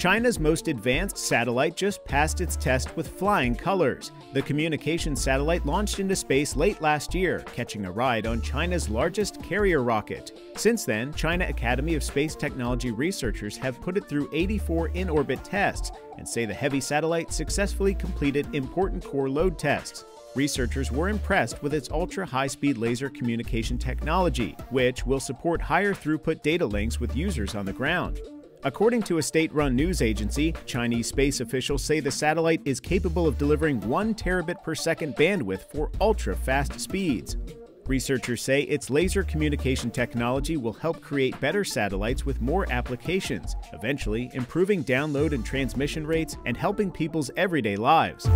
China's most advanced satellite just passed its test with flying colors. The communication satellite launched into space late last year, catching a ride on China's largest carrier rocket. Since then, China Academy of Space Technology researchers have put it through 84 in orbit tests and say the heavy satellite successfully completed important core load tests. Researchers were impressed with its ultra high speed laser communication technology, which will support higher throughput data links with users on the ground. According to a state run news agency, Chinese space officials say the satellite is capable of delivering 1 terabit per second bandwidth for ultra fast speeds. Researchers say its laser communication technology will help create better satellites with more applications, eventually improving download and transmission rates and helping people's everyday lives.